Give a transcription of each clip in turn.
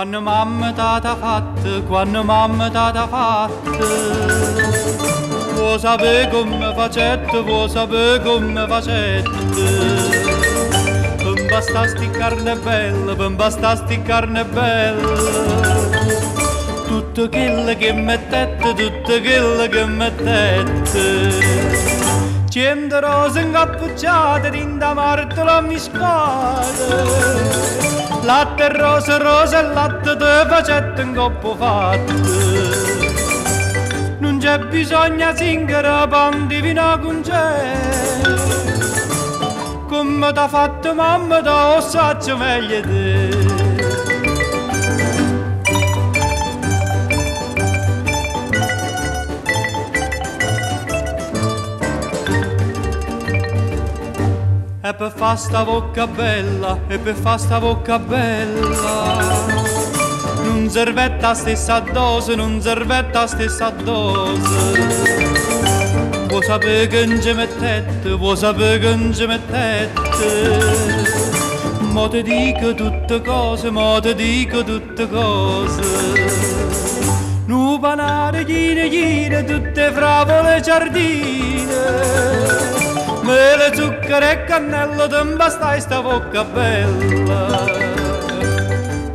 Quando mamma t'ha fatta, quando mamma t'ha fatta Vuoi sapere come facette, vuoi sapere come facette basta sti carne bella, basta sti carne bella tutto quello che mettete, tutto quello che mettete. Cento rose incappucciate, tinta martola miscate. Latte rose, rose e latte, te facette in coppo fatte. Non c'è bisogno zingara, pan di vino con Come t'ha fatto mamma, t'ho saggio meglio te. E per fa sta bocca bella, e per fa sta bocca bella. Non servetta stessa dose, non servetta stessa dose. Vuoi sapere che non ci mettete, vuoi sapere che non ci mettete Mo ti dico tutte cose, mo ti dico tutte cose. Nu panare, chine, chine, tutte fravole giardine mele, zucchero e cannella, ti bastai sta bocca bella.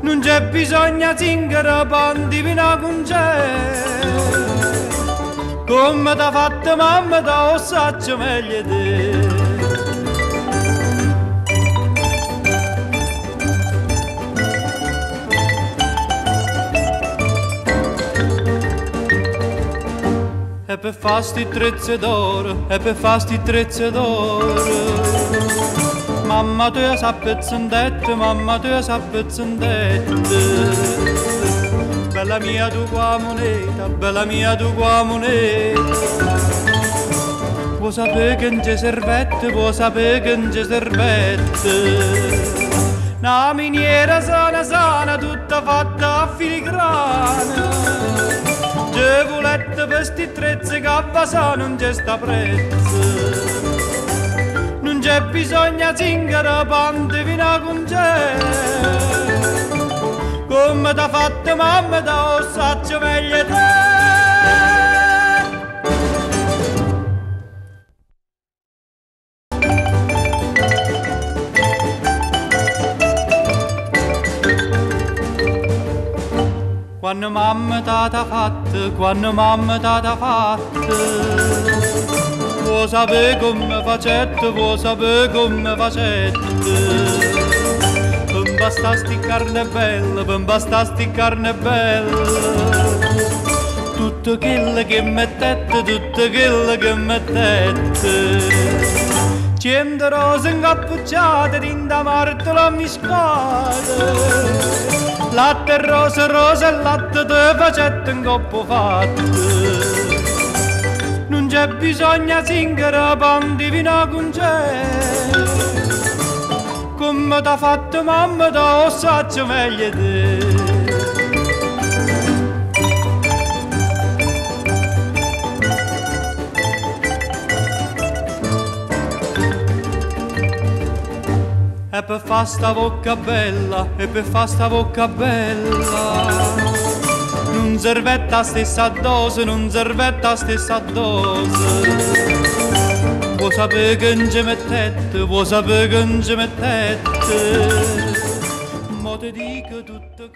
Non c'è bisogno zingara, panti vino con c'è. Come t'ha fatto mamma, t'ho saggio meglio te. E per fasti trezze d'oro, e per fasti trezze d'oro. Mamma tu sa pezzendette, mamma tu sa pezzendette. Bella mia tu qua moneta, bella mia tu qua moneta. Vuoi sapere che non c'è servette, vuoi sapere che non c'è servette. Una miniera sana sana, tutta fatta a filigrana Gevolette vesti trezze che a non c'è sta prezzo. Non c'è bisogno di zingara pante vino con c'è Come t'ha fatto mamma da ossaccio meglio te Quando mamma t'ha fatta, quando mamma t'ha fatta. Vuoi sapere come facette, vuoi sapere come facette Per basta sti carne bella, per basta sti carne bella. Tutto quello che mettete, tutto quello che mettete Cento rose incappucciate, tinta martola miscate latte rosa, rosa latte te facette in coppo fatte. Non c'è bisogno di zingara, pan di vino con Come t'ha fatto mamma, t'ho saggio meglio te. E per fa sta bocca bella, e per fa sta bocca bella. Non servetta stessa dose, non servetta stessa dose. Vuoi sapere che non ci mettete, vuoi sapere che non ci mettete. Mo te dico tutto